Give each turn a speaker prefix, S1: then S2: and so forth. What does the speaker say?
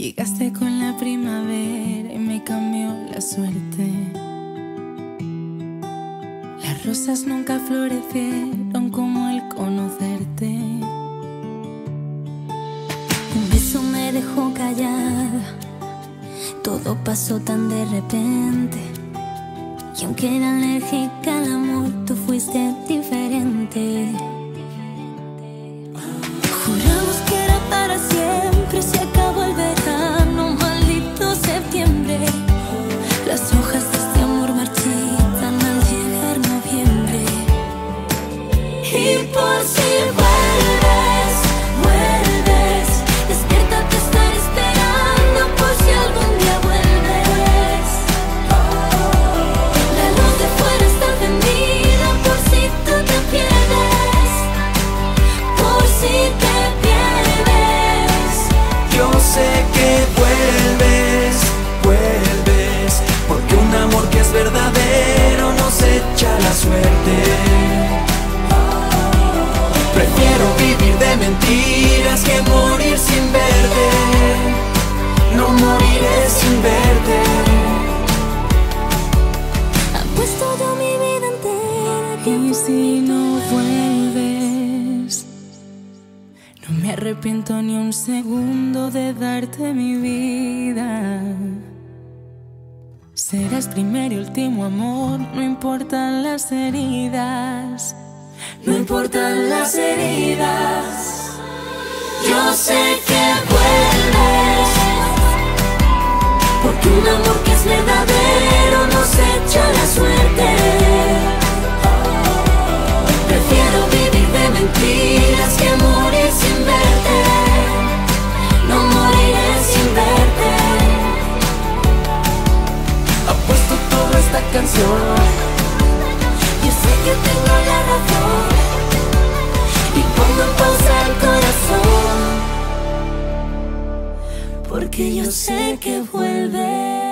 S1: Llegaste con la primavera y me cambió la suerte. Las rosas nunca florecieron como el conocerte.
S2: Un beso me dejó callada, todo pasó tan de repente. Y aunque era alérgica al amor, Y
S3: mentiras que morir sin verte. No moriré sin verte.
S2: Apuesto yo mi vida entera que
S1: Y si no vuelves, no me arrepiento ni un segundo de darte mi vida. Serás primer y último amor, no importan las heridas.
S2: No importan las heridas. Sé que vuelves. Porque un amor que es verdadero nos echa la suerte. Prefiero vivir de mentiras que morir sin verte. No moriré sin verte.
S3: Apuesto toda esta canción.
S2: Porque yo sé que vuelve.